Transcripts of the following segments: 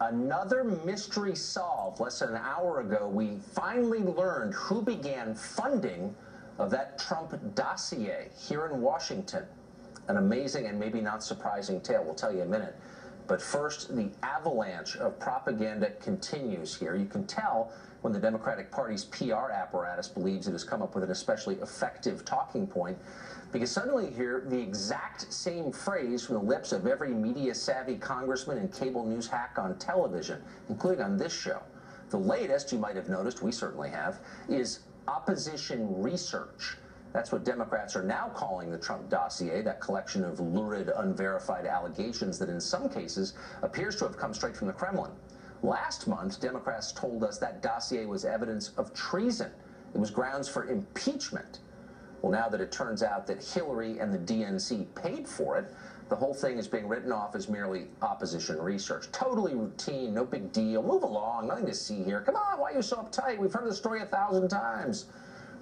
Another mystery solved. Less than an hour ago, we finally learned who began funding of that Trump dossier here in Washington. An amazing and maybe not surprising tale. We'll tell you in a minute. But first, the avalanche of propaganda continues here. You can tell when the Democratic Party's PR apparatus believes it has come up with an especially effective talking point because suddenly hear the exact same phrase from the lips of every media savvy congressman and cable news hack on television, including on this show. The latest, you might have noticed, we certainly have, is opposition research. That's what Democrats are now calling the Trump dossier, that collection of lurid, unverified allegations that in some cases appears to have come straight from the Kremlin. Last month, Democrats told us that dossier was evidence of treason. It was grounds for impeachment. Well, now that it turns out that Hillary and the DNC paid for it, the whole thing is being written off as merely opposition research. Totally routine, no big deal. Move along, nothing to see here. Come on, why are you so uptight? We've heard the story a thousand times.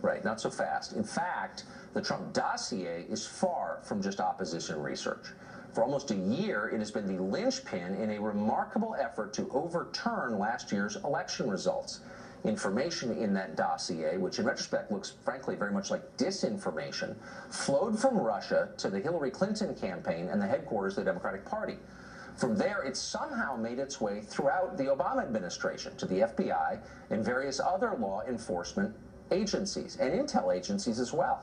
Right, not so fast. In fact, the Trump dossier is far from just opposition research. For almost a year, it has been the linchpin in a remarkable effort to overturn last year's election results information in that dossier, which in retrospect looks frankly very much like disinformation, flowed from Russia to the Hillary Clinton campaign and the headquarters of the Democratic Party. From there, it somehow made its way throughout the Obama administration to the FBI and various other law enforcement agencies and intel agencies as well.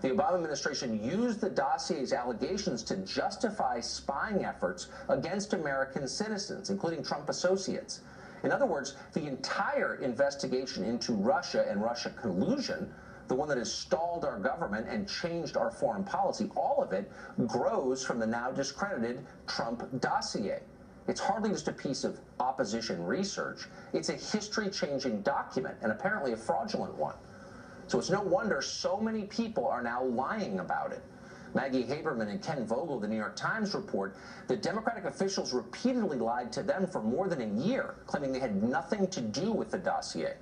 The Obama administration used the dossier's allegations to justify spying efforts against American citizens, including Trump associates. In other words, the entire investigation into Russia and Russia collusion, the one that has stalled our government and changed our foreign policy, all of it grows from the now discredited Trump dossier. It's hardly just a piece of opposition research. It's a history-changing document, and apparently a fraudulent one. So it's no wonder so many people are now lying about it. Maggie Haberman and Ken Vogel, the New York Times report that Democratic officials repeatedly lied to them for more than a year, claiming they had nothing to do with the dossier.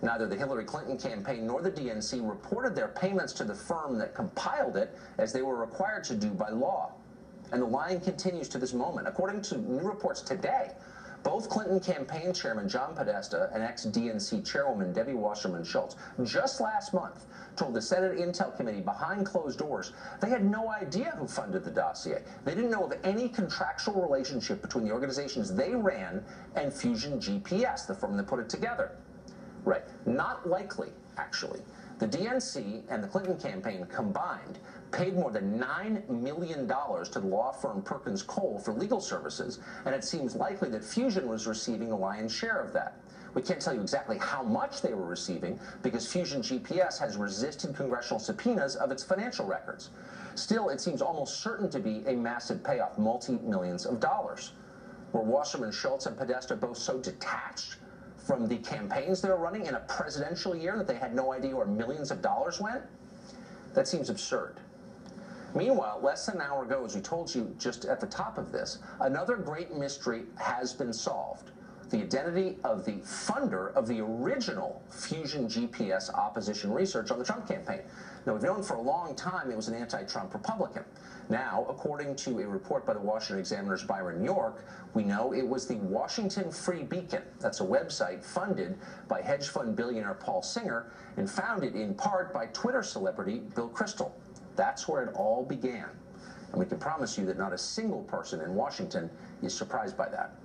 Neither the Hillary Clinton campaign nor the DNC reported their payments to the firm that compiled it, as they were required to do by law. And the lying continues to this moment. According to new reports today, both Clinton campaign chairman John Podesta and ex-DNC chairwoman Debbie Wasserman Schultz just last month told the Senate Intel Committee behind closed doors they had no idea who funded the dossier. They didn't know of any contractual relationship between the organizations they ran and Fusion GPS, the firm that put it together. Right. Not likely, actually. The DNC and the Clinton campaign combined paid more than $9 million to the law firm Perkins Coie for legal services, and it seems likely that Fusion was receiving a lion's share of that. We can't tell you exactly how much they were receiving because Fusion GPS has resisted congressional subpoenas of its financial records. Still, it seems almost certain to be a massive payoff, multi-millions of dollars. Were Wasserman Schultz and Podesta both so detached from the campaigns they're running in a presidential year that they had no idea where millions of dollars went? That seems absurd. Meanwhile, less than an hour ago, as we told you just at the top of this, another great mystery has been solved. The identity of the funder of the original Fusion GPS opposition research on the Trump campaign. Now, we've known for a long time it was an anti-Trump Republican. Now, according to a report by the Washington Examiner's Byron York, we know it was the Washington Free Beacon. That's a website funded by hedge fund billionaire Paul Singer and founded in part by Twitter celebrity Bill Kristol. That's where it all began. And we can promise you that not a single person in Washington is surprised by that.